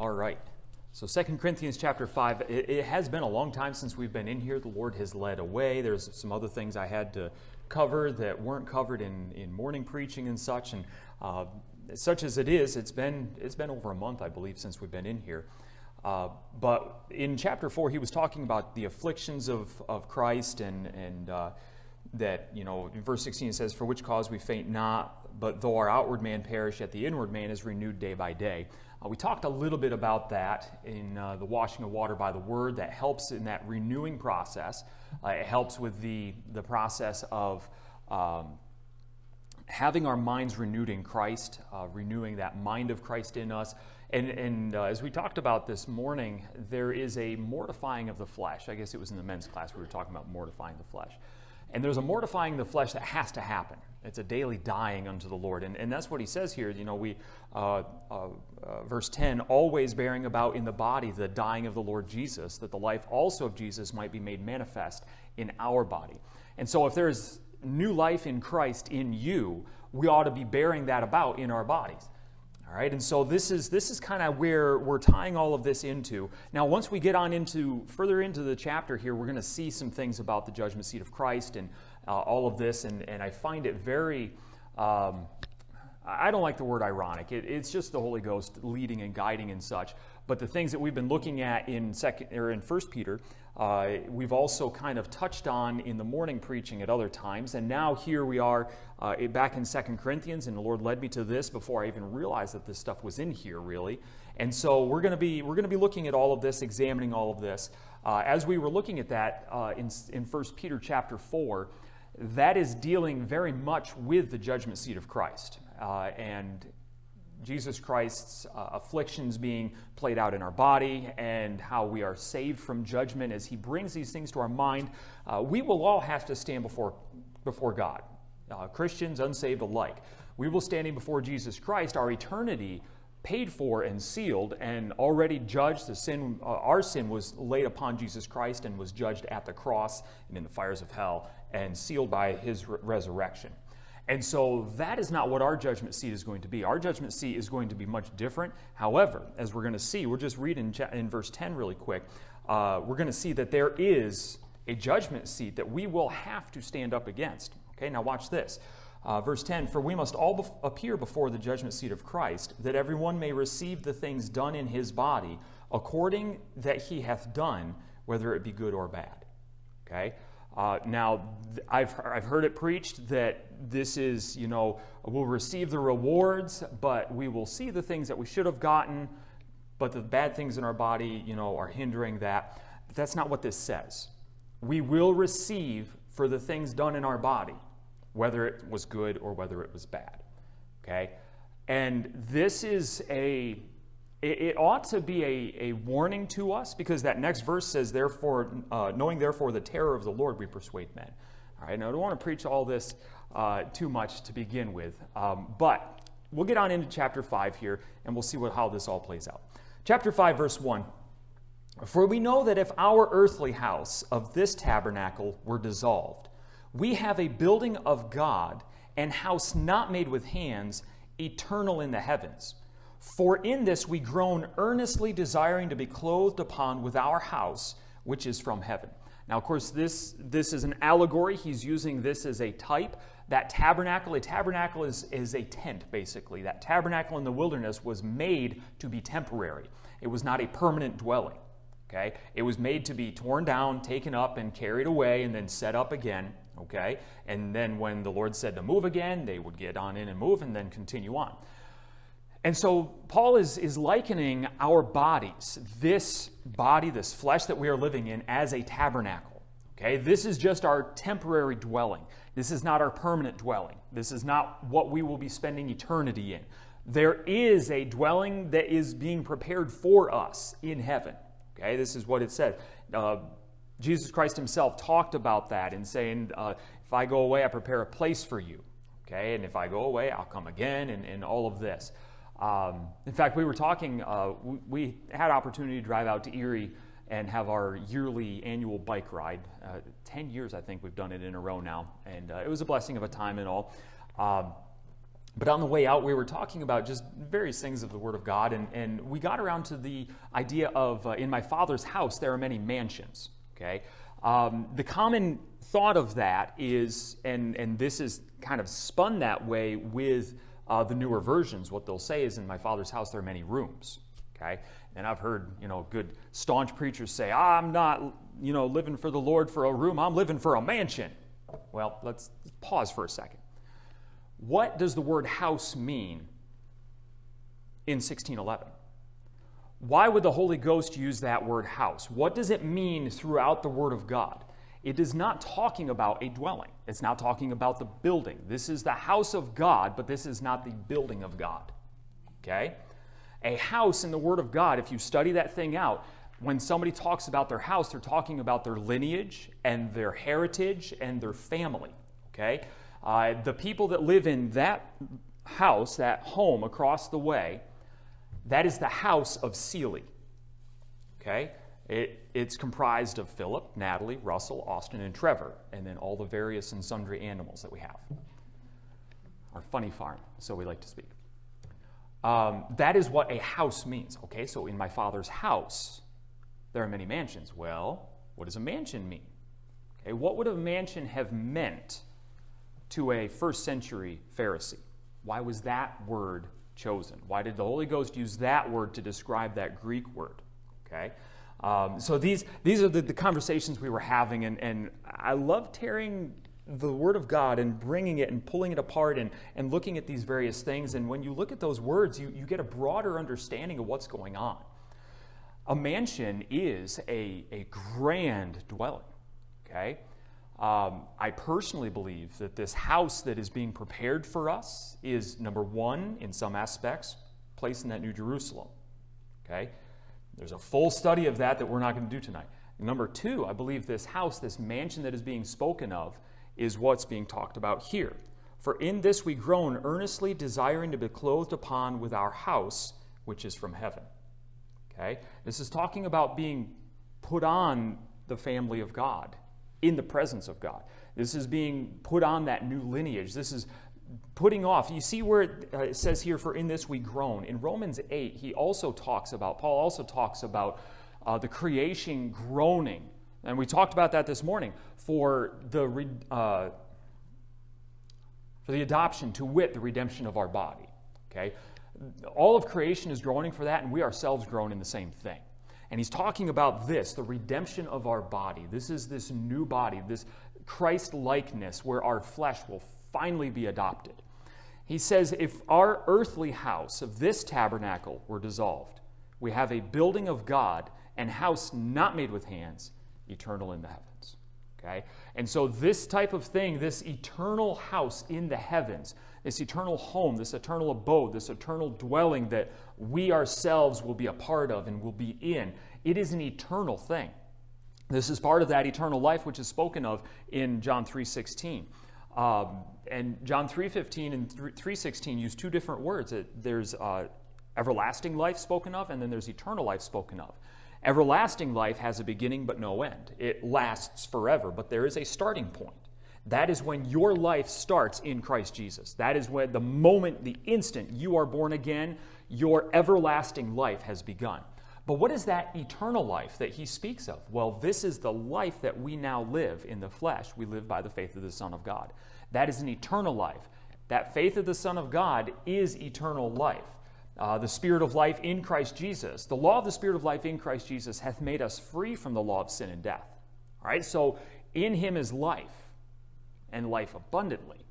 All right. So 2 Corinthians chapter 5, it, it, has been a long time since we've been in here. The Lord has led away. There's some other things I had to cover that weren't covered in, in morning preaching and such. And uh, such as it is, it's been, it's been over a month, I believe, since we've been in here. Uh, but in chapter 4, he was talking about the afflictions of, of Christ and, and uh, that, you know, in verse 16 it says, For which cause we faint not, but though our outward man perish, yet the inward man is renewed day by day. Uh, we talked a little bit about that in uh, the washing of water by the word that helps in that renewing process. Uh, it helps with the, the process of um, having our minds renewed in Christ, uh, renewing that mind of Christ in us. And, and uh, as we talked about this morning, there is a mortifying of the flesh. I guess it was in the men's class we were talking about mortifying the flesh. And there's a mortifying the flesh that has to happen. It's a daily dying unto the Lord. And, and that's what he says here. You know, we, uh, uh, uh, verse 10, always bearing about in the body the dying of the Lord Jesus, that the life also of Jesus might be made manifest in our body. And so if there's new life in Christ in you, we ought to be bearing that about in our bodies. All right, and so this is this is kind of where we're tying all of this into. Now, once we get on into further into the chapter here, we're going to see some things about the judgment seat of Christ and uh, all of this, and, and I find it very. Um, I don't like the word ironic. It, it's just the Holy Ghost leading and guiding and such. But the things that we've been looking at in second or in First Peter, uh, we've also kind of touched on in the morning preaching at other times, and now here we are uh, back in Second Corinthians, and the Lord led me to this before I even realized that this stuff was in here, really. And so we're going to be we're going to be looking at all of this, examining all of this. Uh, as we were looking at that uh, in in First Peter chapter four that is dealing very much with the judgment seat of Christ uh, and Jesus Christ's uh, afflictions being played out in our body and how we are saved from judgment as He brings these things to our mind. Uh, we will all have to stand before, before God, uh, Christians, unsaved alike. We will standing before Jesus Christ, our eternity paid for and sealed and already judged. The sin, uh, our sin was laid upon Jesus Christ and was judged at the cross and in the fires of hell and sealed by his re- resurrection. And so that is not what our judgment seat is going to be. Our judgment seat is going to be much different. However, as we're going to see, we'll just read in, in verse 10 really quick. Uh, we're going to see that there is a judgment seat that we will have to stand up against. Okay, now watch this. Uh, verse 10 For we must all appear before the judgment seat of Christ, that everyone may receive the things done in his body according that he hath done, whether it be good or bad. Okay? Uh, now, I've, I've heard it preached that this is, you know, we'll receive the rewards, but we will see the things that we should have gotten, but the bad things in our body, you know, are hindering that. But that's not what this says. We will receive for the things done in our body, whether it was good or whether it was bad. Okay? And this is a it, it ought to be a, a warning to us because that next verse says, therefore, uh, knowing therefore the terror of the Lord, we persuade men. All right, now I don't want to preach all this uh, too much to begin with, um, but we'll get on into chapter 5 here and we'll see what, how this all plays out. Chapter 5, verse 1. For we know that if our earthly house of this tabernacle were dissolved, we have a building of God, and house not made with hands, eternal in the heavens. For in this we groan earnestly desiring to be clothed upon with our house, which is from heaven. Now, of course, this, this is an allegory. He's using this as a type. That tabernacle, a tabernacle is, is a tent, basically. That tabernacle in the wilderness was made to be temporary, it was not a permanent dwelling. Okay? It was made to be torn down, taken up, and carried away, and then set up again. Okay? And then when the Lord said to move again, they would get on in and move and then continue on. And so Paul is, is likening our bodies, this body, this flesh that we are living in, as a tabernacle. Okay, this is just our temporary dwelling. This is not our permanent dwelling. This is not what we will be spending eternity in. There is a dwelling that is being prepared for us in heaven. Okay, this is what it says. Uh, Jesus Christ himself talked about that in saying, uh, If I go away, I prepare a place for you. Okay, and if I go away, I'll come again, and, and all of this. Um, in fact, we were talking, uh, we, we, had opportunity to drive out to Erie and have our yearly annual bike ride. Uh, 10 years, I think, we've done it in a row now. And uh, it was a blessing of a time and all. Um, but on the way out, we were talking about just various things of the Word of God, and, and we got around to the idea of uh, in my Father's house there are many mansions. Okay, um, the common thought of that is, and and this is kind of spun that way with uh, the newer versions. What they'll say is, in my Father's house there are many rooms. Okay, and I've heard you know good staunch preachers say, I'm not you know living for the Lord for a room. I'm living for a mansion. Well, let's pause for a second. What does the word house mean in 1611? Why would the Holy Ghost use that word house? What does it mean throughout the Word of God? It is not talking about a dwelling. It's not talking about the building. This is the house of God, but this is not the building of God. Okay? A house in the Word of God, if you study that thing out, when somebody talks about their house, they're talking about their lineage and their heritage and their family. Okay? Uh, the people that live in that house, that home across the way, that is the house of Seeley. Okay? It, it's comprised of Philip, Natalie, Russell, Austin, and Trevor, and then all the various and sundry animals that we have. Our funny farm, so we like to speak. Um, that is what a house means. Okay, so in my father's house, there are many mansions. Well, what does a mansion mean? Okay, what would a mansion have meant to a first century Pharisee. Why was that word chosen? Why did the Holy Ghost use that word to describe that Greek word? Okay? Um, so these, these are the, the, conversations we were having, and, and I love tearing the Word of God and bringing it and pulling it apart and, and looking at these various things. And when you look at those words, you, you get a broader understanding of what's going on. A mansion is a, a grand dwelling, okay? Um, I personally believe that this house that is being prepared for us is number one, in some aspects, placed in that New Jerusalem. Okay? There's a full study of that that we're not going to do tonight. Number two, I believe this house, this mansion that is being spoken of, is what's being talked about here. For in this we groan, earnestly desiring to be clothed upon with our house, which is from heaven. Okay? This is talking about being put on the family of God in the presence of God. This is being put on that new lineage. This is putting off. You see where it, uh, says here, for in this we groan. In Romans 8, he also talks about, Paul also talks about uh, the creation groaning. And we talked about that this morning for the, uh, for the adoption, to wit, the redemption of our body. Okay? All of creation is groaning for that, and we ourselves groan in the same thing. And he's talking about this, the redemption of our body. This is this new body, this Christ likeness where our flesh will finally be adopted. He says, if our earthly house of this tabernacle were dissolved, we have a building of God and house not made with hands, eternal in the heavens. Okay? And so, this type of thing, this eternal house in the heavens, this eternal home, this eternal abode, this eternal dwelling that we ourselves will be a part of and will be in. It is an eternal thing. This is part of that eternal life which is spoken of in John 3.16. Um, and John 3.15 and 3.16 use two different words. There's uh, everlasting life spoken of, and then there's eternal life spoken of. Everlasting life has a beginning but no end. It lasts forever, but there is a starting point. That is when your life starts in Christ Jesus. That is when the moment, the instant you are born again, your everlasting life has begun. But what is that eternal life that he speaks of? Well, this is the life that we now live in the flesh. We live by the faith of the Son of God. That is an eternal life. That faith of the Son of God is eternal life. Uh, the Spirit of life in Christ Jesus. The law of the Spirit of life in Christ Jesus hath made us free from the law of sin and death. All right, so in him is life and life abundantly.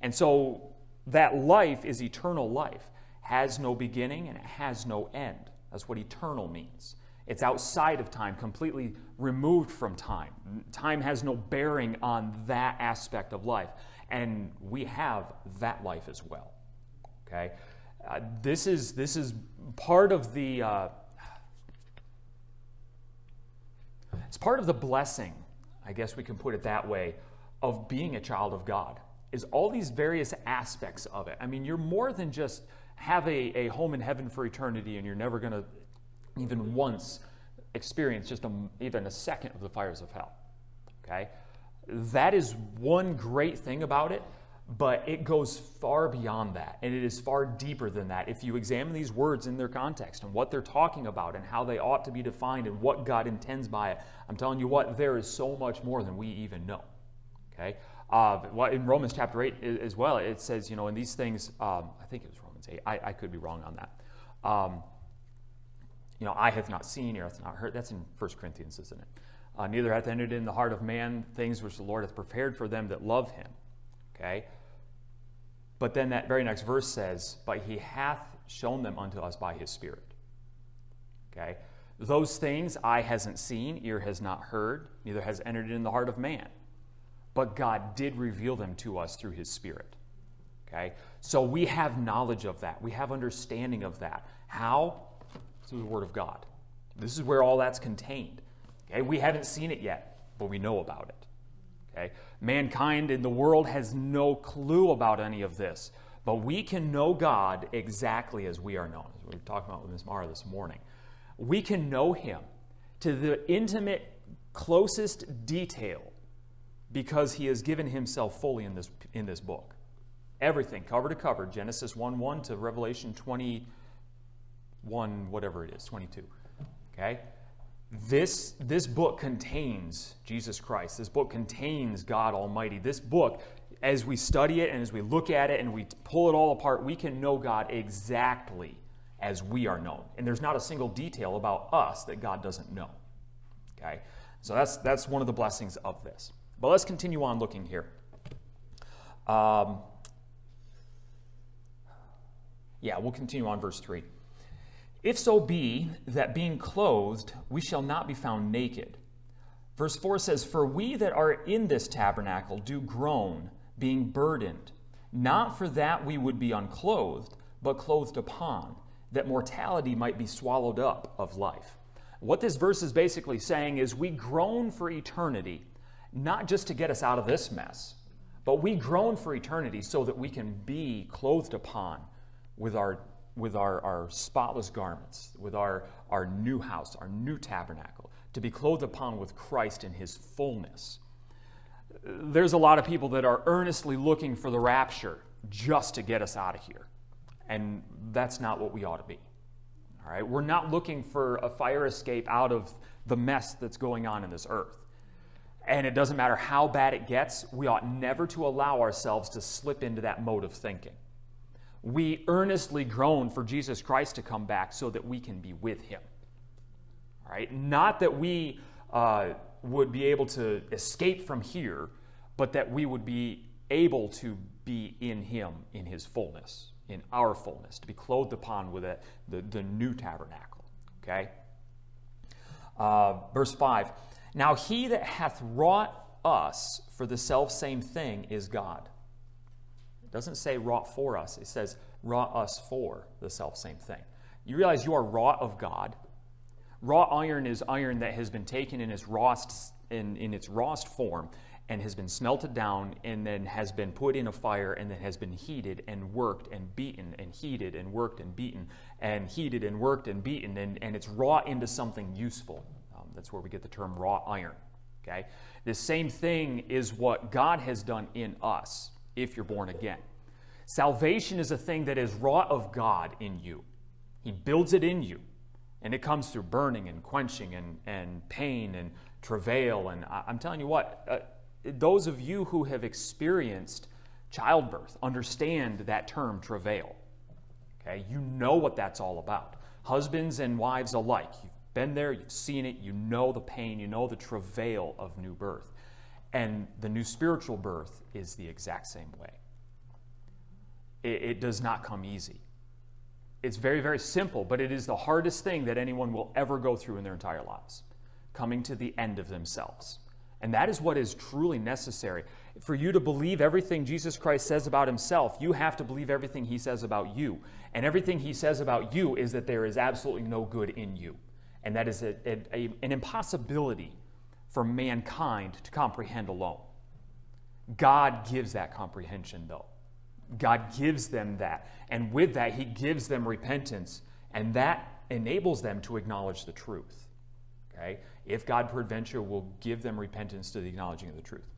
And so that life is eternal life, has no beginning and it has no end. That's what eternal means. It's outside of time, completely removed from time. Time has no bearing on that aspect of life. And we have that life as well. Okay? Uh, this, is, this is part of the. Uh, it's part of the blessing, I guess we can put it that way, of being a child of God is all these various aspects of it. I mean, you're more than just have a, a home in heaven for eternity and you're never going to even once experience just a, even a second of the fires of hell. Okay? That is one great thing about it, but it goes far beyond that, and it is far deeper than that. If you examine these words in their context and what they're talking about and how they ought to be defined and what God intends by it, I'm telling you what, there is so much more than we even know. Okay? Uh, in Romans chapter 8 as well, it says, you know, in these things, um, I think it was Romans 8, I, I could be wrong on that. Um, you know, eye hath not seen, ear hath not heard. That's in 1 Corinthians, isn't it? Uh, neither hath entered in the heart of man things which the Lord hath prepared for them that love him. Okay? But then that very next verse says, But he hath shown them unto us by his Spirit. Okay? Those things eye hasn't seen, ear has not heard, neither has entered in the heart of man. But God did reveal them to us through his Spirit. Okay? So we have knowledge of that. We have understanding of that. How? Through the Word of God. This is where all that's contained. Okay? We haven't seen it yet, but we know about it. Okay? Mankind in the world has no clue about any of this, but we can know God exactly as we are known, as we were talking about with Ms. Mara this morning. We can know Him to the intimate, closest detail because He has given Himself fully in this, in this book. Everything, cover to cover, Genesis 1 1 to Revelation 21, whatever it is, 22. Okay? This, this book contains Jesus Christ. This book contains God Almighty. This book, as we study it and as we look at it and we pull it all apart, we can know God exactly as we are known. And there's not a single detail about us that God doesn't know. Okay? So that's, that's one of the blessings of this. But let's continue on looking here. Um, yeah, we'll continue on verse 3. If so be that being clothed, we shall not be found naked. Verse 4 says, For we that are in this tabernacle do groan, being burdened, not for that we would be unclothed, but clothed upon, that mortality might be swallowed up of life. What this verse is basically saying is we groan for eternity, not just to get us out of this mess, but we groan for eternity so that we can be clothed upon with our with our, our spotless garments, with our, our new house, our new tabernacle, to be clothed upon with Christ in his fullness. There's a lot of people that are earnestly looking for the rapture just to get us out of here. And that's not what we ought to be. All right? We're not looking for a fire escape out of the mess that's going on in this earth. And it doesn't matter how bad it gets, we ought never to allow ourselves to slip into that mode of thinking we earnestly groan for Jesus Christ to come back so that we can be with him. All right? Not that we uh, would be able to escape from here, but that we would be able to be in him in his fullness, in our fullness, to be clothed upon with a, the, the new tabernacle. Okay? Uh, verse 5 Now he that hath wrought us for the self same thing is God it doesn't say wrought for us, it says wrought us for the self same thing. You realize you are wrought of God. Wrought iron is iron that has been taken in its rawest, in, in its rawest form and has been smelted down and then has been put in a fire and then has been heated and worked and beaten and heated and worked and beaten and heated and worked and beaten and, and it's wrought into something useful. Um, that's where we get the term raw iron. Okay? The same thing is what God has done in us if you're born again. Salvation is a thing that is wrought of God in you. He builds it in you. And it comes through burning and quenching and, and pain and travail. And I, am telling you what, uh, those of you who have experienced childbirth understand that term travail. Okay? You know what that's all about. Husbands and wives alike, you've been there, you've seen it, you know the pain, you know the travail of new birth. And the new spiritual birth is the exact same way. It, it, does not come easy. It's very, very simple, but it is the hardest thing that anyone will ever go through in their entire lives coming to the end of themselves. And that is what is truly necessary. For you to believe everything Jesus Christ says about himself, you have to believe everything he says about you. And everything he says about you is that there is absolutely no good in you. And that is a, a, a, an impossibility for mankind to comprehend alone. God gives that comprehension, though. God gives them that. And with that, He gives them repentance, and that enables them to acknowledge the truth. Okay? If God peradventure will give them repentance to the acknowledging of the truth.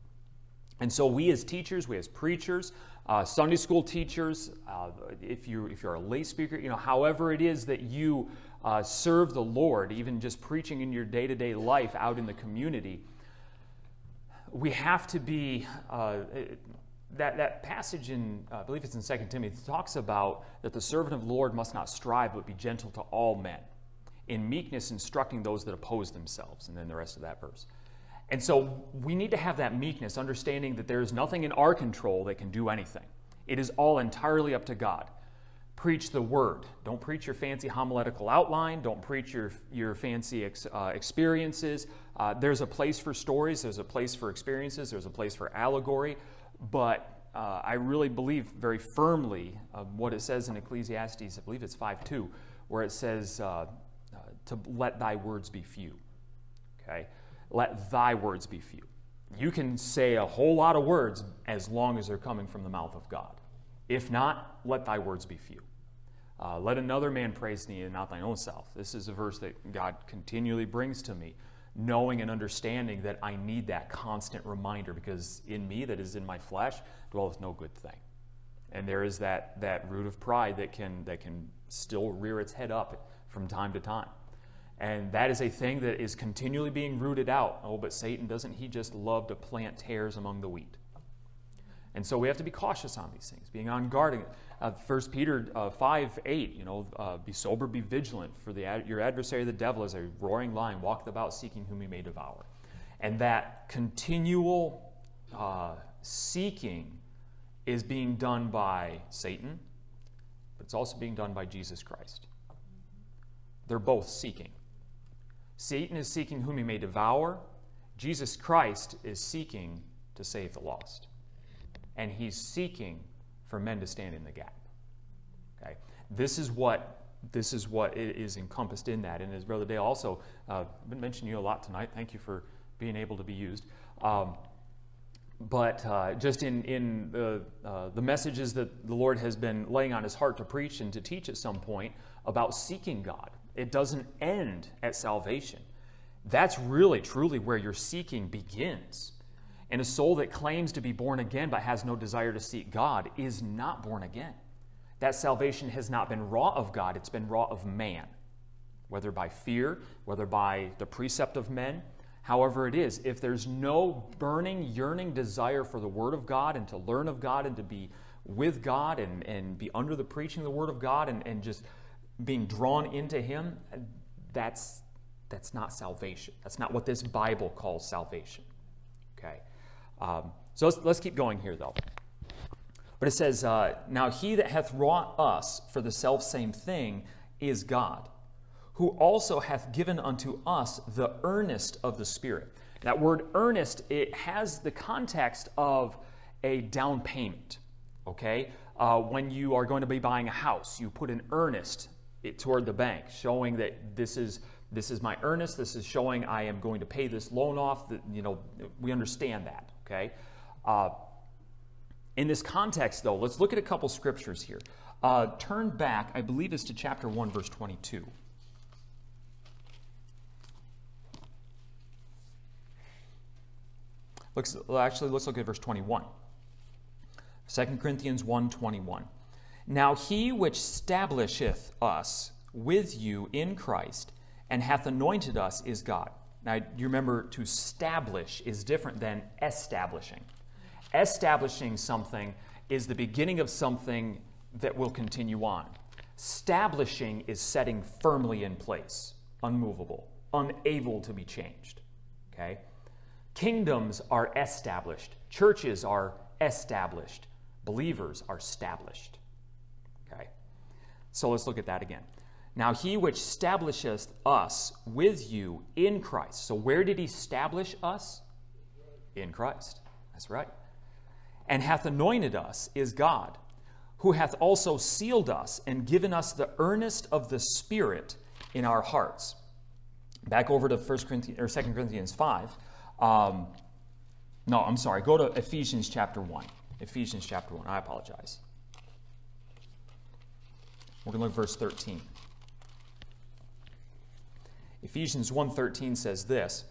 And so, we as teachers, we as preachers, uh, Sunday school teachers, uh, if, you, if you're a lay speaker, you know, however it is that you uh, serve the Lord, even just preaching in your day to day life out in the community, we have to be. Uh, that, that passage in, uh, I believe it's in 2 Timothy, talks about that the servant of the Lord must not strive, but be gentle to all men, in meekness instructing those that oppose themselves. And then the rest of that verse. And so we need to have that meekness, understanding that there is nothing in our control that can do anything. It is all entirely up to God. Preach the word. Don't preach your fancy homiletical outline. Don't preach your, your fancy ex, uh, experiences. Uh, there's a place for stories, there's a place for experiences, there's a place for allegory. But uh, I really believe very firmly what it says in Ecclesiastes, I believe it's 5 2, where it says uh, uh, to let thy words be few. Okay? Let thy words be few. You can say a whole lot of words as long as they're coming from the mouth of God. If not, let thy words be few. Uh, let another man praise thee and not thine own self. This is a verse that God continually brings to me, knowing and understanding that I need that constant reminder because in me, that is in my flesh, dwelleth no good thing. And there is that, that root of pride that can, that can still rear its head up from time to time. And that is a thing that is continually being rooted out. Oh, but Satan, doesn't he just love to plant tares among the wheat? And so we have to be cautious on these things, being on guard. Uh, 1 Peter uh, 5 8, you know, uh, be sober, be vigilant, for the ad- your adversary, the devil, is a roaring lion, walketh about seeking whom he may devour. And that continual uh, seeking is being done by Satan, but it's also being done by Jesus Christ. They're both seeking. Satan is seeking whom he may devour. Jesus Christ is seeking to save the lost. And he's seeking for men to stand in the gap. Okay? This is what this is what is encompassed in that. And as Brother Dale also uh, been mentioning you a lot tonight. Thank you for being able to be used. Um, but uh, just in, in the, uh, the messages that the Lord has been laying on his heart to preach and to teach at some point about seeking God, it doesn't end at salvation. That's really, truly where your seeking begins. And a soul that claims to be born again but has no desire to seek God is not born again. That salvation has not been wrought of God, it's been wrought of man, whether by fear, whether by the precept of men. However, it is, if there's no burning, yearning desire for the Word of God and to learn of God and to be with God and, and be under the preaching of the Word of God and, and just being drawn into Him, that's, that's not salvation. That's not what this Bible calls salvation. Okay? Um, so let's, let's keep going here, though. But it says, uh, Now he that hath wrought us for the self same thing is God, who also hath given unto us the earnest of the Spirit. That word earnest, it has the context of a down payment. Okay? Uh, when you are going to be buying a house, you put an earnest it toward the bank, showing that this is this is my earnest. This is showing I am going to pay this loan off. That you know we understand that. Okay. Uh, in this context, though, let's look at a couple scriptures here. Uh, turn back, I believe it's to chapter 1, verse 22. Looks, actually, let's look at verse 21. 2 Corinthians 1 21. Now he which establisheth us with you in Christ and hath anointed us is God. Now you remember to establish is different than establishing. Establishing something is the beginning of something that will continue on. Establishing is setting firmly in place, unmovable, unable to be changed. Okay? Kingdoms are established, churches are established, believers are established. Okay? So let's look at that again. Now, he which establisheth us with you in Christ. So, where did he establish us? In Christ. That's right. And hath anointed us is God, who hath also sealed us and given us the earnest of the Spirit in our hearts. Back over to 1 Corinthians or 2 Corinthians 5. Um, no, I'm sorry. Go to Ephesians chapter 1. Ephesians chapter 1. I apologize. We're going to look at verse 13. Ephesians 1:13 says this,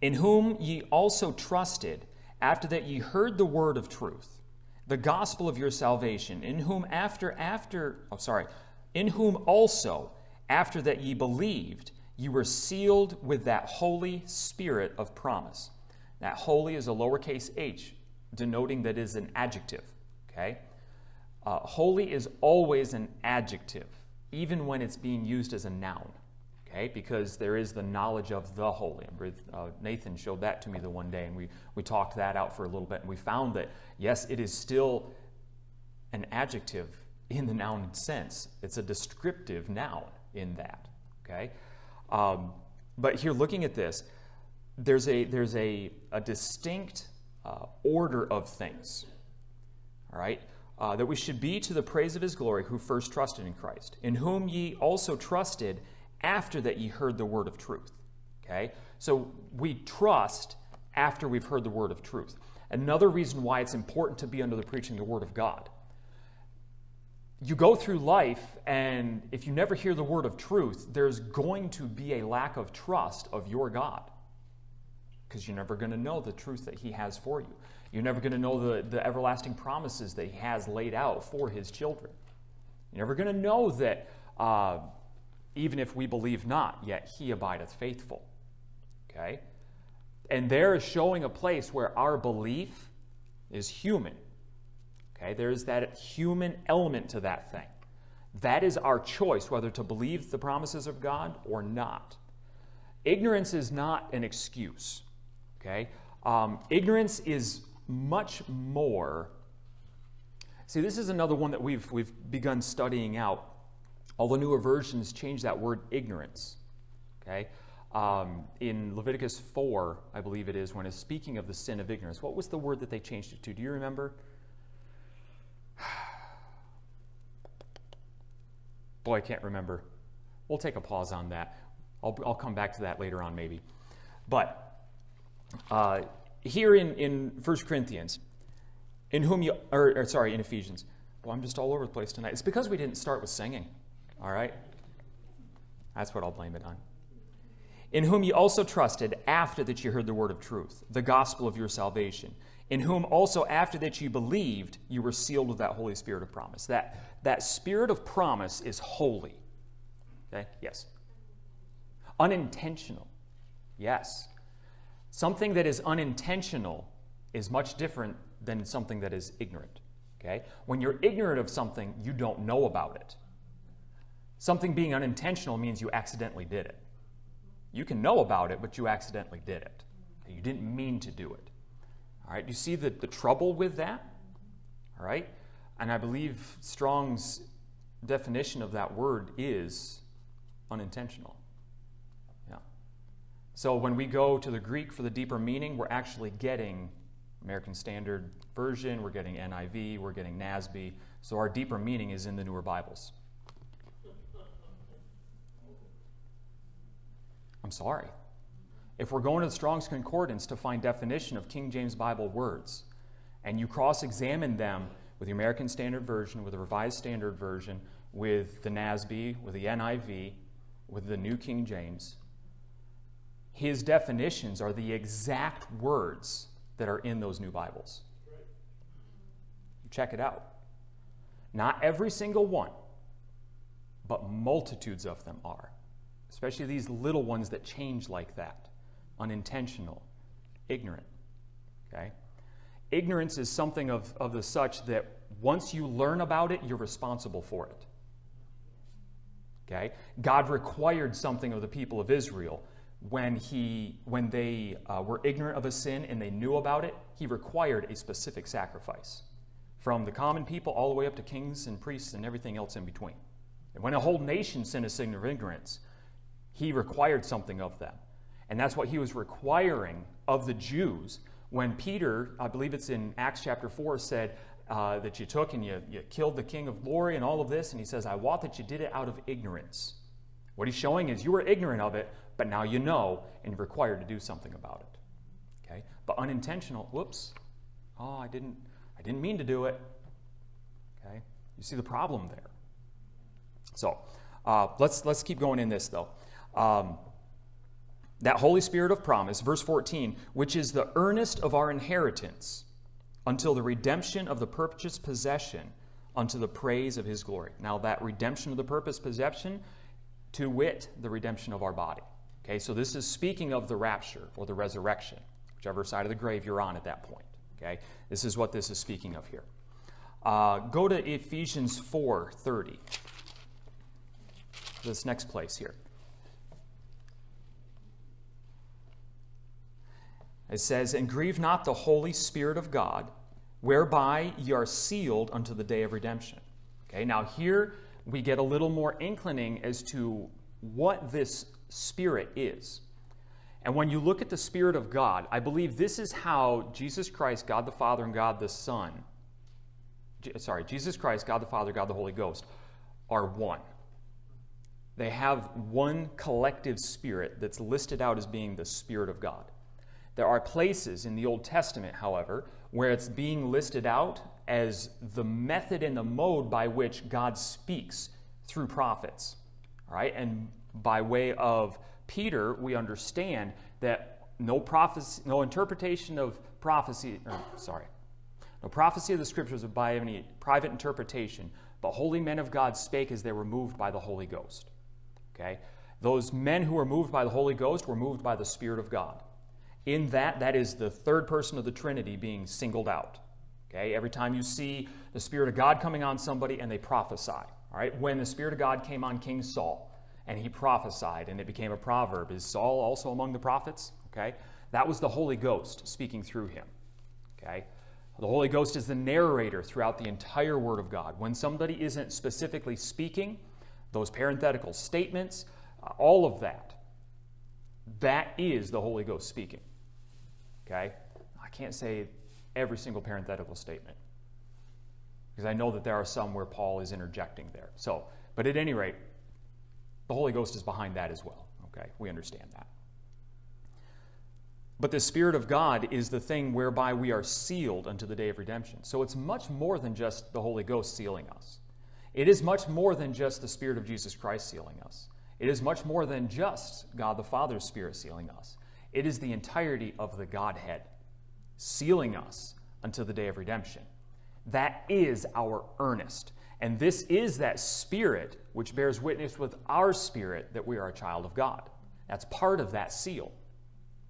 "In whom ye also trusted, after that ye heard the word of truth, the gospel of your salvation, in whom after, after, oh, sorry, in whom also, after that ye believed, you were sealed with that Holy Spirit of promise. That holy is a lowercase h, denoting that is an adjective. Okay? Uh, holy is always an adjective, even when it's being used as a noun. Okay? Because there is the knowledge of the holy. Uh, Nathan showed that to me the one day, and we, we talked that out for a little bit, and we found that, yes, it is still an adjective in the noun sense. It's a descriptive noun in that. Okay? Um, but here, looking at this, there's a, there's a, a distinct uh, order of things, all right, uh, that we should be to the praise of his glory who first trusted in Christ, in whom ye also trusted after that ye heard the word of truth. Okay? So we trust after we've heard the word of truth. Another reason why it's important to be under the preaching of the word of God. You go through life, and if you never hear the word of truth, there's going to be a lack of trust of your God because you're never going to know the truth that He has for you. You're never going to know the, the everlasting promises that He has laid out for His children. You're never going to know that uh, even if we believe not, yet He abideth faithful. Okay? And there is showing a place where our belief is human. Okay? There's that human element to that thing. That is our choice whether to believe the promises of God or not. Ignorance is not an excuse. Okay? Um, ignorance is much more. See, this is another one that we've, we've begun studying out. All the newer versions change that word ignorance. Okay? Um, in Leviticus 4, I believe it is, when it's speaking of the sin of ignorance, what was the word that they changed it to? Do you remember? Boy, I can't remember. We'll take a pause on that. I'll, I'll come back to that later on, maybe. But uh, here in, in 1 Corinthians, in whom you, or, or sorry, in Ephesians. Well, I'm just all over the place tonight. It's because we didn't start with singing, all right? That's what I'll blame it on. In whom you also trusted after that you heard the word of truth, the gospel of your salvation. In whom also after that you believed, you were sealed with that Holy Spirit of promise. That, that Spirit of promise is holy. Okay? Yes. Unintentional. Yes. Something that is unintentional is much different than something that is ignorant. Okay? When you're ignorant of something, you don't know about it. Something being unintentional means you accidentally did it. You can know about it, but you accidentally did it. You didn't mean to do it. All right? You see the, the trouble with that? All right? And I believe Strong's definition of that word is unintentional. Yeah. So when we go to the Greek for the deeper meaning, we're actually getting American Standard Version, we're getting NIV, we're getting NASB. So our deeper meaning is in the newer Bibles. I'm sorry. If we're going to the Strong's Concordance to find definition of King James Bible words, and you cross examine them with the American Standard Version, with the Revised Standard Version, with the NASB, with the NIV, with the New King James, his definitions are the exact words that are in those new Bibles. Check it out. Not every single one, but multitudes of them are. Especially these little ones that change like that unintentional, ignorant. Okay? Ignorance is something of, of the such that once you learn about it, you're responsible for it. Okay? God required something of the people of Israel when, he, when they uh, were ignorant of a sin and they knew about it, he required a specific sacrifice from the common people all the way up to kings and priests and everything else in between. And when a whole nation sinned a sin of ignorance, he required something of them. And that's what he was requiring of the Jews when Peter, I believe it's in Acts chapter 4, said uh, that you took and you, you killed the king of glory and all of this. And he says, I wot that you did it out of ignorance. What he's showing is you were ignorant of it, but now you know and you're required to do something about it. Okay? But unintentional, whoops. Oh, I didn't I didn't mean to do it. Okay? You see the problem there. So uh, let's let's keep going in this though. Um, that Holy Spirit of promise, verse 14, which is the earnest of our inheritance until the redemption of the purchased possession unto the praise of his glory. Now, that redemption of the purpose possession, to wit, the redemption of our body. Okay, so this is speaking of the rapture or the resurrection, whichever side of the grave you're on at that point. Okay, this is what this is speaking of here. Uh, go to Ephesians 4:30. This next place here. It says, And grieve not the Holy Spirit of God, whereby ye are sealed unto the day of redemption. Okay, now here we get a little more inclining as to what this Spirit is. And when you look at the Spirit of God, I believe this is how Jesus Christ, God the Father, and God the Son, sorry, Jesus Christ, God the Father, God the Holy Ghost, are one. They have one collective spirit that's listed out as being the Spirit of God. There are places in the Old Testament, however, where it's being listed out as the method and the mode by which God speaks through prophets. All right? And by way of Peter, we understand that no prophecy, no interpretation of prophecy, or, sorry, no prophecy of the scriptures by any private interpretation, but holy men of God spake as they were moved by the Holy Ghost. Okay? Those men who were moved by the Holy Ghost were moved by the Spirit of God. In that, that is the third person of the Trinity being singled out. Okay? Every time you see the Spirit of God coming on somebody and they prophesy. All right? When the Spirit of God came on King Saul and he prophesied and it became a proverb, is Saul also among the prophets? Okay? That was the Holy Ghost speaking through him. Okay? The Holy Ghost is the narrator throughout the entire Word of God. When somebody isn't specifically speaking, those parenthetical statements, uh, all of that, that is the Holy Ghost speaking. Okay? I can't say every single parenthetical statement because I know that there are some where Paul is interjecting there. So, but at any rate, the Holy Ghost is behind that as well. Okay? We understand that. But the Spirit of God is the thing whereby we are sealed unto the day of redemption. So it's much more than just the Holy Ghost sealing us. It is much more than just the Spirit of Jesus Christ sealing us. It is much more than just God the Father's Spirit sealing us. It is the entirety of the Godhead sealing us until the day of redemption. That is our earnest. And this is that spirit which bears witness with our spirit that we are a child of God. That's part of that seal.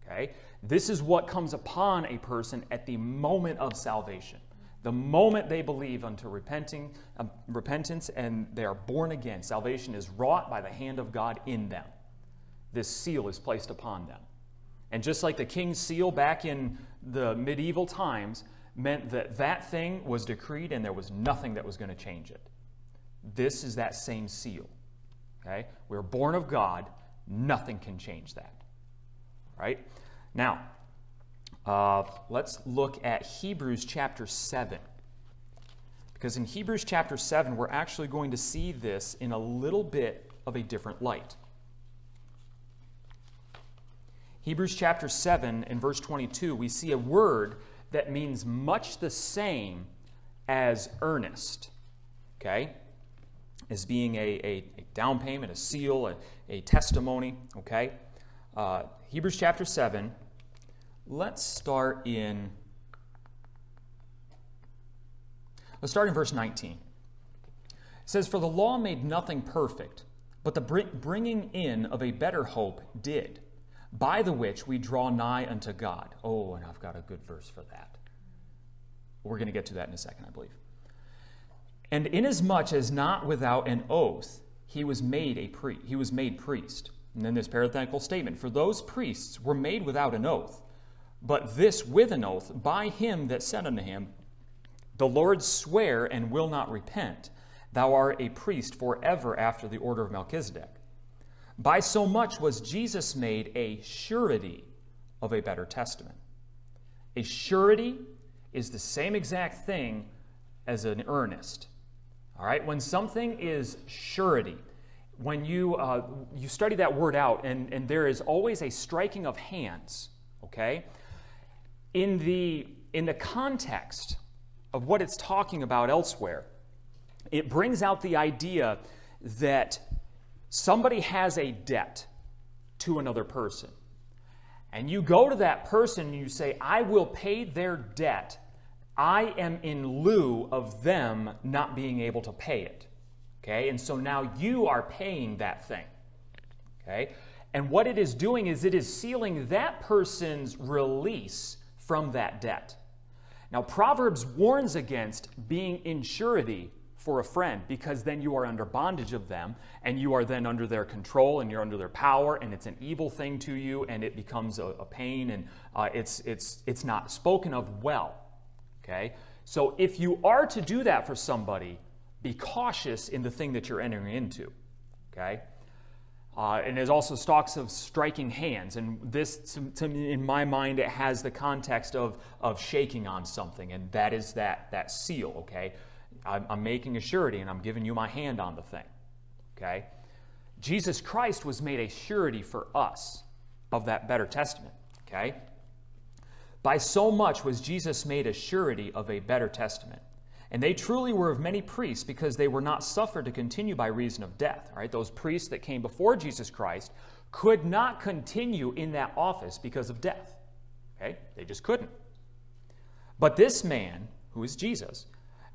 Okay? This is what comes upon a person at the moment of salvation. The moment they believe unto repenting, um, repentance and they are born again, salvation is wrought by the hand of God in them. This seal is placed upon them. And just like the king's seal back in the medieval times meant that that thing was decreed and there was nothing that was going to change it. This is that same seal. Okay? We're born of God, nothing can change that. Right? Now, uh, let's look at Hebrews chapter 7. Because in Hebrews chapter 7, we're actually going to see this in a little bit of a different light. Hebrews chapter 7 and verse 22, we see a word that means much the same as earnest, okay? As being a, a, a down payment, a seal, a, a testimony, okay? Uh, Hebrews chapter 7, let's start in. Let's start in verse 19. It says, For the law made nothing perfect, but the bringing in of a better hope did by the which we draw nigh unto God. Oh, and I've got a good verse for that. We're going to get to that in a second, I believe. And inasmuch as not without an oath he was made a priest, he was made priest. And then this parenthetical statement: For those priests were made without an oath, but this with an oath by him that said unto him, The Lord swear and will not repent. Thou art a priest forever after the order of Melchizedek. By so much was Jesus made a surety of a better testament. A surety is the same exact thing as an earnest. All right, when something is surety, when you, uh, you study that word out, and, and there is always a striking of hands, okay? In the, in the context of what it's talking about elsewhere, it brings out the idea that somebody has a debt to another person. and you go to that person and you say, I will pay their debt, I am in lieu of them not being able to pay it. Okay? And so now you are paying that thing. Okay? And what it is doing is it is sealing that person's release from that debt. Now, Proverbs warns against being in surety for a friend because then you are under bondage of them and you are then under their control and you're under their power and it's an evil thing to you and it becomes a, a pain and uh, it's, it's, it's not spoken of well. Okay? So if you are to do that for somebody, be cautious in the thing that you're entering into. Okay? Uh, and there's also talks of striking hands. And this, to, to, in my mind, it has the context of, of shaking on something. And that is that, that seal, okay? I'm, I'm making a surety and I'm giving you my hand on the thing, okay? Jesus Christ was made a surety for us of that better testament, okay? By so much was Jesus made a surety of a better testament. And they truly were of many priests because they were not suffered to continue by reason of death. Right? Those priests that came before Jesus Christ could not continue in that office because of death. Okay? They just couldn't. But this man, who is Jesus,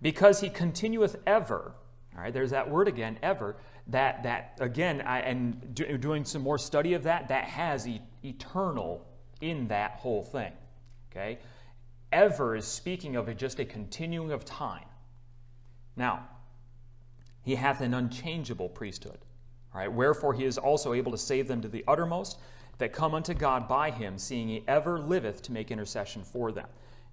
because he continueth ever, all right, there's that word again, ever, that, that again, I, and do, doing some more study of that, that has e- eternal in that whole thing. Okay? ever is speaking of just a continuing of time. Now, he hath an unchangeable priesthood. All right? Wherefore he is also able to save them to the uttermost that come unto God by him, seeing he ever liveth to make intercession for them.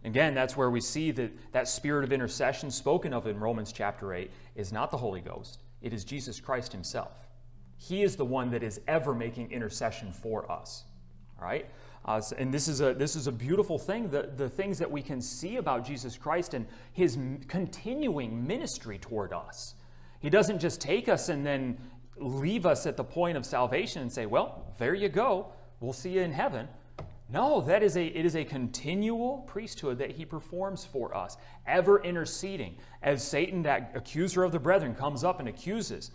Again, that's where we see that that spirit of intercession spoken of in Romans chapter 8 is not the Holy Ghost, it is Jesus Christ himself. He is the one that is ever making intercession for us. All right? Uh, and this is, a, this is a beautiful thing, the, the things that we can see about Jesus Christ and his continuing ministry toward us. He doesn't just take us and then leave us at the point of salvation and say, well, there you go, we'll see you in heaven. No, that is a, it is a continual priesthood that he performs for us, ever interceding. As Satan, that accuser of the brethren, comes up and accuses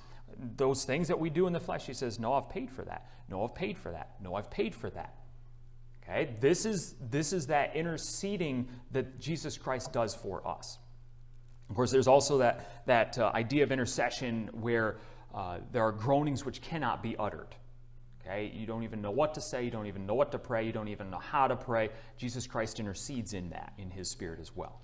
those things that we do in the flesh, he says, No, I've paid for that. No, I've paid for that. No, I've paid for that. Okay? This is, this is that interceding that Jesus Christ does for us. Of course, there's also that, that uh, idea of intercession where uh, there are groanings which cannot be uttered. Okay? You don't even know what to say, you don't even know what to pray, you don't even know how to pray. Jesus Christ intercedes in that, in his spirit as well.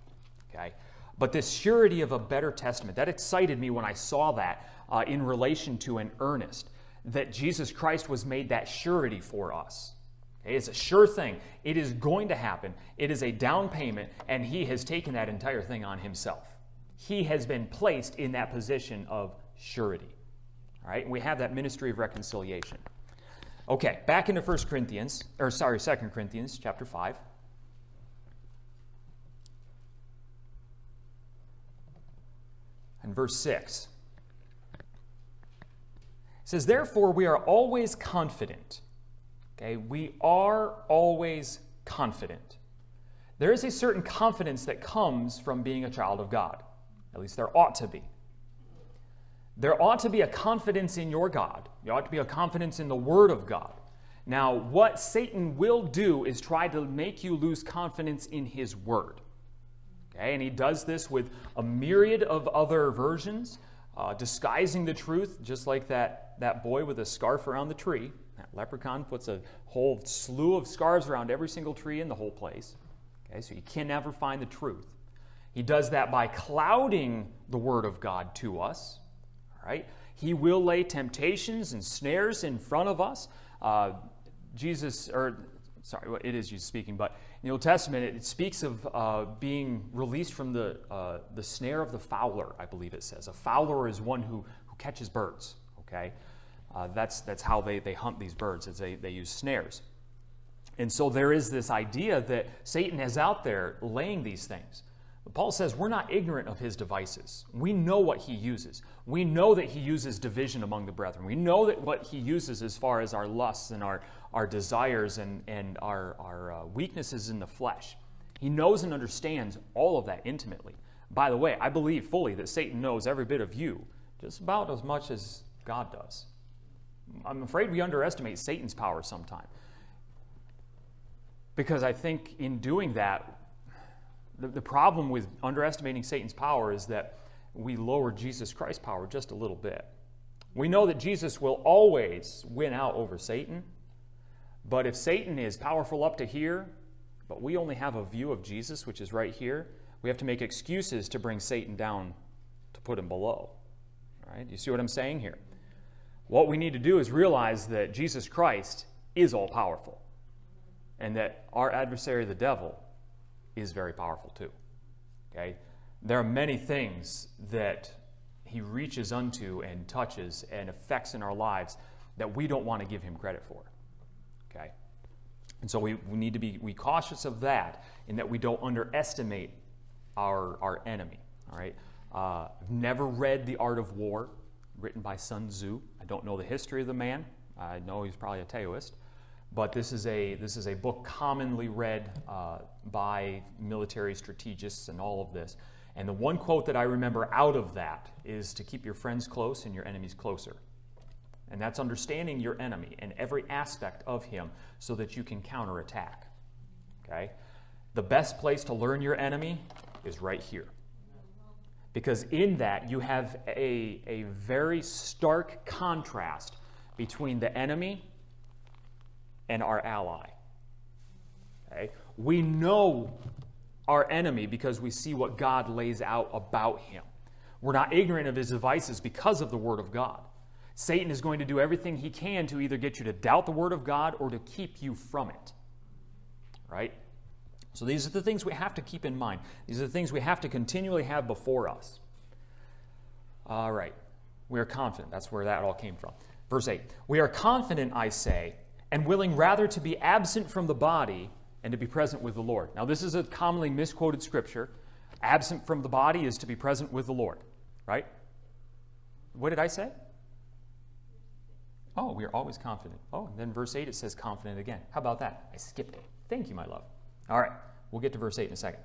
Okay? But this surety of a better testament, that excited me when I saw that uh, in relation to an earnest, that Jesus Christ was made that surety for us. It's a sure thing. It is going to happen. It is a down payment, and he has taken that entire thing on himself. He has been placed in that position of surety. All right, and we have that ministry of reconciliation. Okay, back into 1 Corinthians, or sorry, 2 Corinthians chapter 5. And verse 6. It says, Therefore, we are always confident Okay, we are always confident. There is a certain confidence that comes from being a child of God. At least there ought to be. There ought to be a confidence in your God. There ought to be a confidence in the Word of God. Now, what Satan will do is try to make you lose confidence in his Word. Okay, and he does this with a myriad of other versions, uh, disguising the truth, just like that, that boy with a scarf around the tree. That leprechaun puts a whole slew of scarves around every single tree in the whole place. Okay, so you can never find the truth. He does that by clouding the word of God to us. Right? He will lay temptations and snares in front of us. Uh, Jesus, or sorry, it is Jesus speaking, but in the Old Testament, it, speaks of uh, being released from the, uh, the snare of the fowler, I believe it says. A fowler is one who, who catches birds, okay? Uh, that's, that's how they, they hunt these birds, is they, they use snares. And so there is this idea that Satan is out there laying these things. Paul says we're not ignorant of his devices. We know what he uses. We know that he uses division among the brethren. We know that what he uses as far as our lusts and our, our desires and, and our, our uh, weaknesses in the flesh. He knows and understands all of that intimately. By the way, I believe fully that Satan knows every bit of you just about as much as God does. I'm afraid we underestimate Satan's power sometimes. Because I think in doing that, the, the problem with underestimating Satan's power is that we lower Jesus Christ's power just a little bit. We know that Jesus will always win out over Satan, but if Satan is powerful up to here, but we only have a view of Jesus, which is right here, we have to make excuses to bring Satan down to put him below. All right? You see what I'm saying here? What we need to do is realize that Jesus Christ is all powerful and that our adversary, the devil, is very powerful too. Okay? There are many things that he reaches unto and touches and affects in our lives that we don't want to give him credit for. Okay? And so we, we need to be we cautious of that in that we don't underestimate our, our enemy. All right? Uh, I've never read The Art of War, written by Sun Tzu. I don't know the history of the man. I know he's probably a Taoist. But this is a, this is a book commonly read uh, by military strategists and all of this. And the one quote that I remember out of that is to keep your friends close and your enemies closer. And that's understanding your enemy and every aspect of him so that you can counterattack. Okay? The best place to learn your enemy is right here. Because in that, you have a, a very stark contrast between the enemy and our ally. Okay? We know our enemy because we see what God lays out about him. We're not ignorant of his devices because of the Word of God. Satan is going to do everything he can to either get you to doubt the Word of God or to keep you from it. Right? So these are the things we have to keep in mind. These are the things we have to continually have before us. All right. We are confident. That's where that all came from. Verse 8 We are confident, I say, and willing rather to be absent from the body and to be present with the Lord. Now, this is a commonly misquoted scripture. Absent from the body is to be present with the Lord, right? What did I say? Oh, we are always confident. Oh, and then verse 8 it says confident again. How about that? I skipped it. Thank you, my love. All right, we'll get to verse 8 in a second.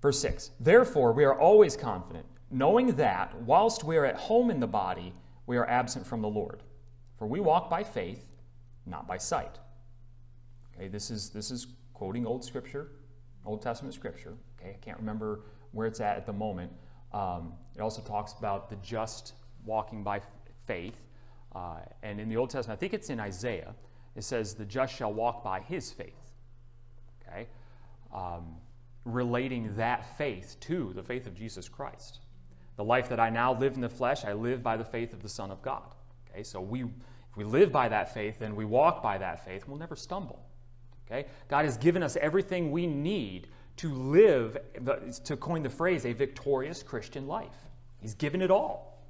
Verse 6 Therefore, we are always confident, knowing that whilst we are at home in the body, we are absent from the Lord. For we walk by faith not by sight. Okay, this is, this is quoting Old Scripture, Old Testament Scripture. Okay, I can't remember where it's at at the moment. Um, it also talks about the just walking by faith. Uh, and in the Old Testament, I think it's in Isaiah, it says, The just shall walk by his faith. Okay? Um, relating that faith to the faith of Jesus Christ. The life that I now live in the flesh, I live by the faith of the Son of God. Okay, so we if we live by that faith and we walk by that faith, we'll never stumble. Okay? God has given us everything we need to live, to coin the phrase, a victorious Christian life. He's given it all.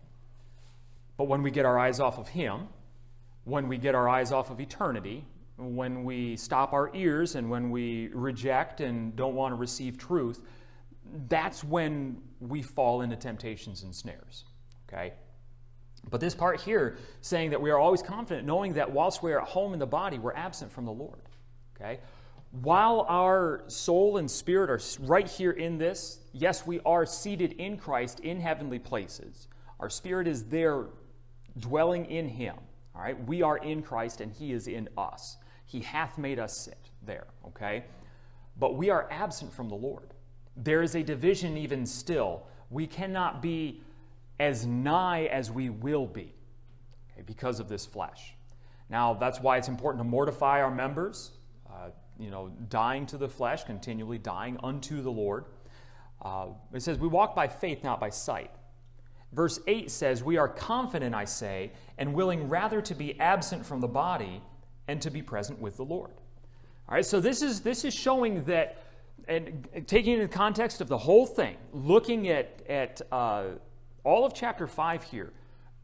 But when we get our eyes off of Him, when we get our eyes off of eternity, when we stop our ears and when we reject and don't want to receive truth, that's when we fall into temptations and snares. Okay? But this part here, saying that we are always confident, knowing that whilst we are at home in the body, we're absent from the Lord. Okay? While our soul and spirit are right here in this, yes, we are seated in Christ in heavenly places. Our spirit is there dwelling in Him. All right? We are in Christ and He is in us. He hath made us sit there. Okay? But we are absent from the Lord. There is a division even still. We cannot be as nigh as we will be okay, because of this flesh. Now, that's why it's important to mortify our members, uh, you know, dying to the flesh, continually dying unto the Lord. Uh, it says, We walk by faith, not by sight. Verse 8 says, We are confident, I say, and willing rather to be absent from the body and to be present with the Lord. All right, so this is, this is showing that, and taking in the context of the whole thing, looking at, at uh, all of chapter 5 here,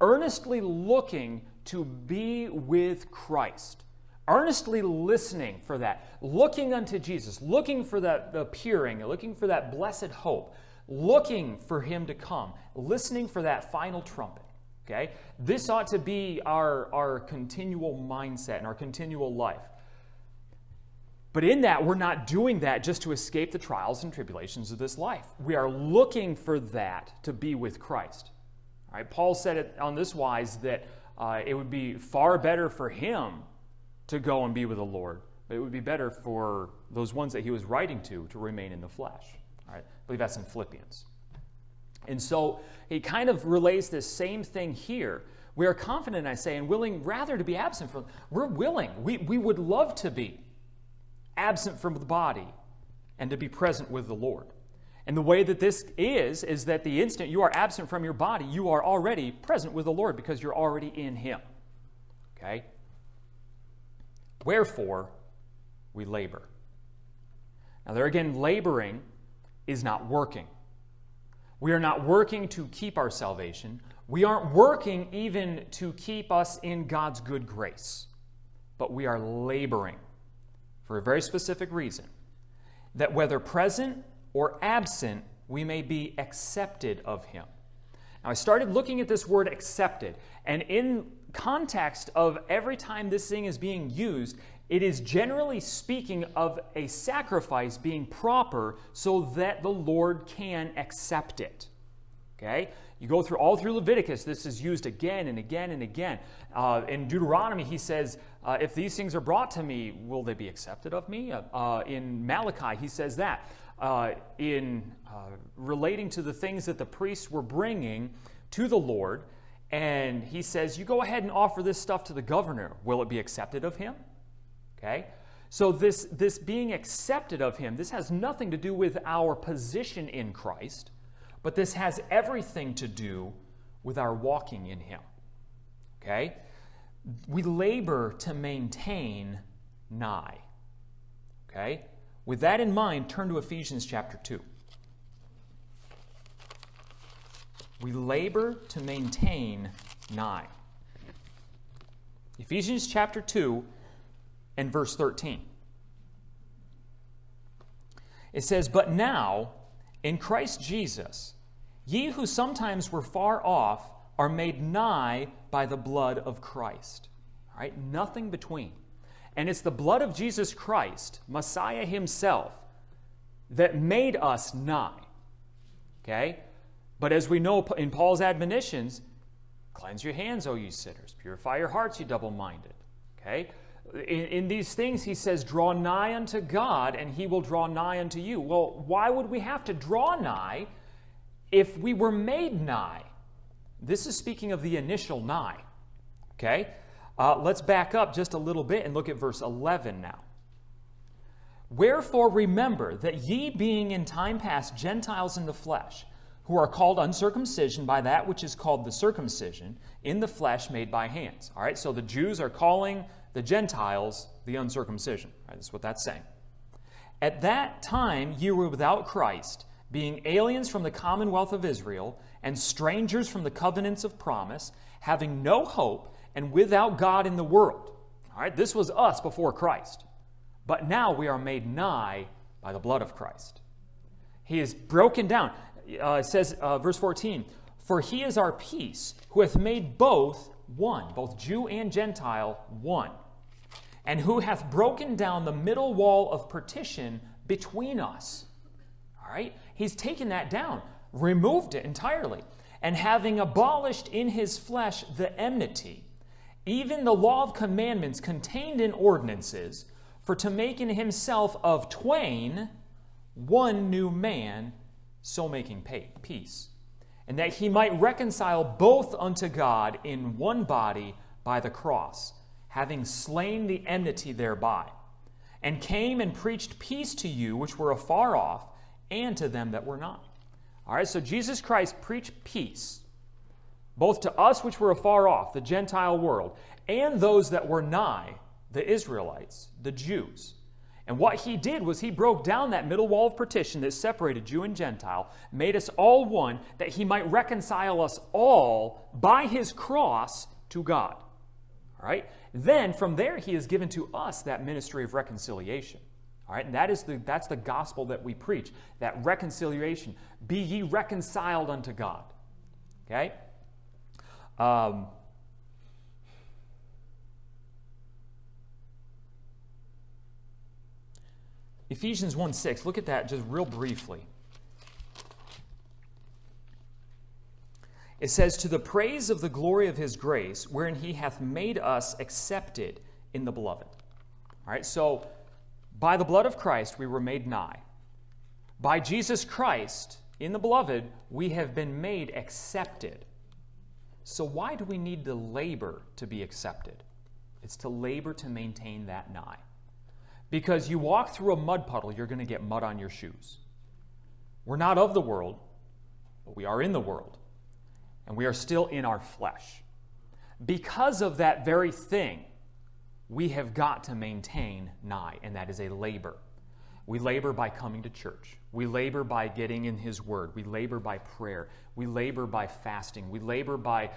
earnestly looking to be with Christ, earnestly listening for that, looking unto Jesus, looking for that appearing, looking for that blessed hope, looking for Him to come, listening for that final trumpet. Okay? This ought to be our, our continual mindset and our continual life. But in that, we're not doing that just to escape the trials and tribulations of this life. We are looking for that to be with Christ. All right, Paul said it on this wise that uh, it would be far better for him to go and be with the Lord but it would be better for those ones that he was writing to to remain in the flesh. All right? I believe that's in Philippians. And so he kind of relays this same thing here. We are confident, I say, and willing rather to be absent from. We're willing. We, we would love to be absent from the body and to be present with the Lord. And the way that this is, is that the instant you are absent from your body, you are already present with the Lord because you're already in Him. Okay? Wherefore, we labor. Now, there again, laboring is not working. We are not working to keep our salvation. We aren't working even to keep us in God's good grace. But we are laboring for a very specific reason that whether present or absent, we may be accepted of him. Now, I started looking at this word accepted, and in context of every time this thing is being used, it is generally speaking of a sacrifice being proper so that the Lord can accept it. Okay? You go through all through Leviticus, this is used again and again and again. Uh, in Deuteronomy, he says, uh, If these things are brought to me, will they be accepted of me? Uh, uh in Malachi, he says that uh, in uh, relating to the things that the priests were bringing to the Lord. And he says, You go ahead and offer this stuff to the governor. Will it be accepted of him? Okay? So, this, this being accepted of him, this has nothing to do with our position in Christ, but this has everything to do with our walking in him. Okay? We labor to maintain nigh. Okay? With that in mind, turn to Ephesians chapter 2. We labor to maintain nigh. Ephesians chapter 2 and verse 13. It says, But now, in Christ Jesus, ye who sometimes were far off are made nigh by the blood of Christ. All right, nothing between. And it's the blood of Jesus Christ, Messiah Himself, that made us nigh. Okay? But as we know in Paul's admonitions, cleanse your hands, O ye sinners, purify your hearts, ye double minded. Okay? In, in, these things, he says, draw nigh unto God, and he will draw nigh unto you. Well, why would we have to draw nigh if we were made nigh? This is speaking of the initial nigh. Okay? Uh, let's back up just a little bit and look at verse 11 now. Wherefore remember that ye being in time past Gentiles in the flesh, who are called uncircumcision by that which is called the circumcision in the flesh made by hands. All right, so the Jews are calling the Gentiles the uncircumcision. Right, that's what that's saying. At that time ye were without Christ, being aliens from the commonwealth of Israel, and strangers from the covenants of promise, having no hope and without God in the world. All right, this was us before Christ. But now we are made nigh by the blood of Christ. He is broken down. Uh, it says, uh, verse 14, For he is our peace, who hath made both one, both Jew and Gentile one, and who hath broken down the middle wall of partition between us. All right? He's taken that down, removed it entirely, and having abolished in his flesh the enmity even the law of commandments contained in ordinances, for to make in himself of twain one new man, so making peace, and that he might reconcile both unto God in one body by the cross, having slain the enmity thereby, and came and preached peace to you which were afar off, and to them that were not. All right, so Jesus Christ preached peace both to us which were afar off, the Gentile world, and those that were nigh, the Israelites, the Jews. And what he did was he broke down that middle wall of partition that separated Jew and Gentile, made us all one, that he might reconcile us all by his cross to God. All right? Then from there he has given to us that ministry of reconciliation. All right, that is the that's the gospel that we preach. That reconciliation. Be ye reconciled unto God. Okay? Um, Ephesians 1 6, look at that just real briefly. It says, To the praise of the glory of his grace, wherein he hath made us accepted in the beloved. All right, so By the blood of Christ we were made nigh. By Jesus Christ, in the beloved, we have been made accepted. So, why do we need to labor to be accepted? It's to labor to maintain that nigh. Because you walk through a mud puddle, you're going to get mud on your shoes. We're not of the world, but we are in the world. And we are still in our flesh. Because of that very thing, we have got to maintain nigh, and that is a labor. We labor by coming to church. We labor by getting in His Word. We labor by prayer. We labor by fasting. We labor by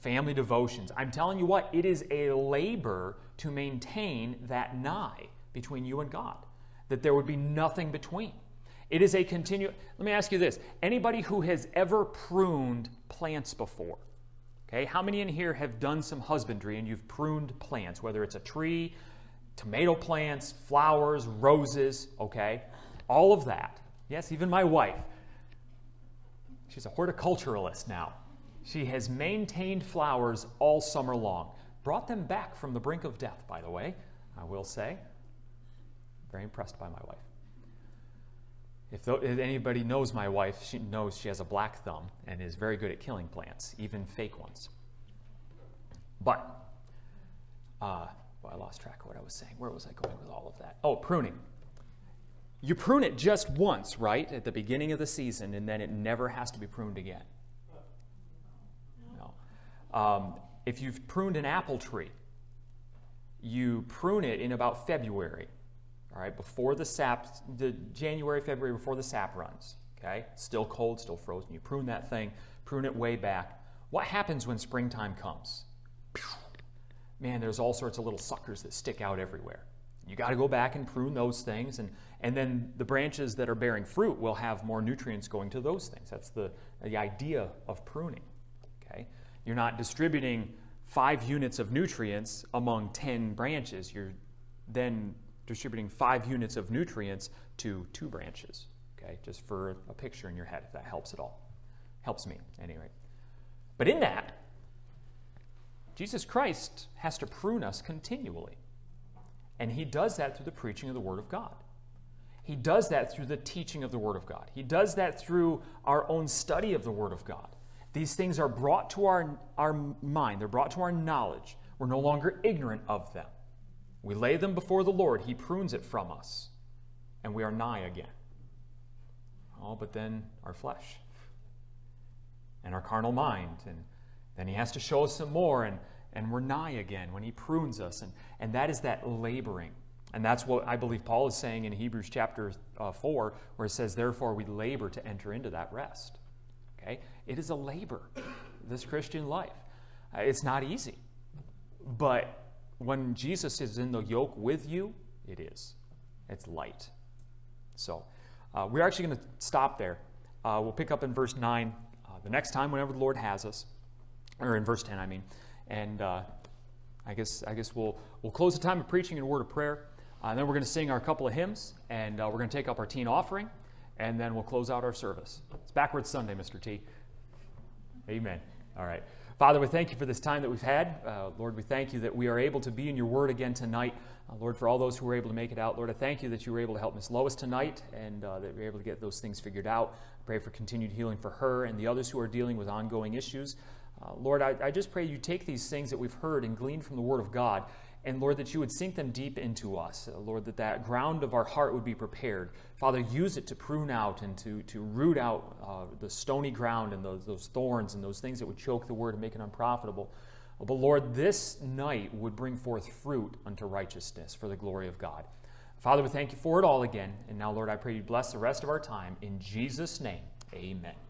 family devotions. I'm telling you what, it is a labor to maintain that nigh between you and God, that there would be nothing between. It is a continual. Let me ask you this anybody who has ever pruned plants before, okay, how many in here have done some husbandry and you've pruned plants, whether it's a tree, tomato plants, flowers, roses, okay? All of that. Yes, even my wife. She's a horticulturalist now. She has maintained flowers all summer long. Brought them back from the brink of death, by the way, I will say. Very impressed by my wife. If, th- if, anybody knows my wife, she knows she has a black thumb and is very good at killing plants, even fake ones. But uh, well, I lost track of what I was saying. Where was I going with all of that? Oh, pruning. You prune it just once, right, at the beginning of the season, and then it never has to be pruned again. No. Um, if you've pruned an apple tree, you prune it in about February, all right, before the sap, the January, February, before the sap runs. Okay, still cold, still frozen. You prune that thing, prune it way back. What happens when springtime comes? man, there's all sorts of little suckers that stick out everywhere. You got to go back and prune those things, and, and then the branches that are bearing fruit will have more nutrients going to those things. That's the, the idea of pruning. Okay? You're not distributing five units of nutrients among 10 branches. You're then distributing five units of nutrients to two branches. Okay? Just for a picture in your head, if that helps at all. Helps me, anyway. But in that, Jesus Christ has to prune us continually. And he does that through the preaching of the Word of God. He does that through the teaching of the Word of God. He does that through our own study of the Word of God. These things are brought to our, our mind, they're brought to our knowledge. We're no longer ignorant of them. We lay them before the Lord, He prunes it from us, and we are nigh again. Oh, but then our flesh and our carnal mind and then he has to show us some more, and, and we're nigh again when he prunes us. And, and that is that laboring. And that's what I believe Paul is saying in Hebrews chapter uh, 4, where it says, Therefore we labor to enter into that rest. Okay? It is a labor, this Christian life. Uh, it's not easy. But when Jesus is in the yoke with you, it is. It's light. So uh, we're actually going to stop there. Uh, we'll pick up in verse 9 uh, the next time, whenever the Lord has us or in verse 10, I mean. And uh, I guess I guess we'll we'll close the time of preaching in a word of prayer. Uh, and then we're going to sing our couple of hymns, and uh, we're going to take up our teen offering, and then we'll close out our service. It's backwards Sunday, Mr. T. Amen. All right. Father, we thank you for this time that we've had. Uh, Lord, we thank you that we are able to be in your word again tonight. Uh, Lord, for all those who were able to make it out, Lord, I thank you that you were able to help Miss Lois tonight and uh, that we were able to get those things figured out. I pray for continued healing for her and the others who are dealing with ongoing issues. Uh, Lord, I, I, just pray you take these things that we've heard and gleaned from the Word of God, and Lord, that you would sink them deep into us. Uh, Lord, that that ground of our heart would be prepared. Father, use it to prune out and to, to root out uh, the stony ground and those, those thorns and those things that would choke the Word and make it unprofitable. But Lord, this night would bring forth fruit unto righteousness for the glory of God. Father, we thank you for it all again. And now, Lord, I pray you bless the rest of our time. In Jesus' name, amen.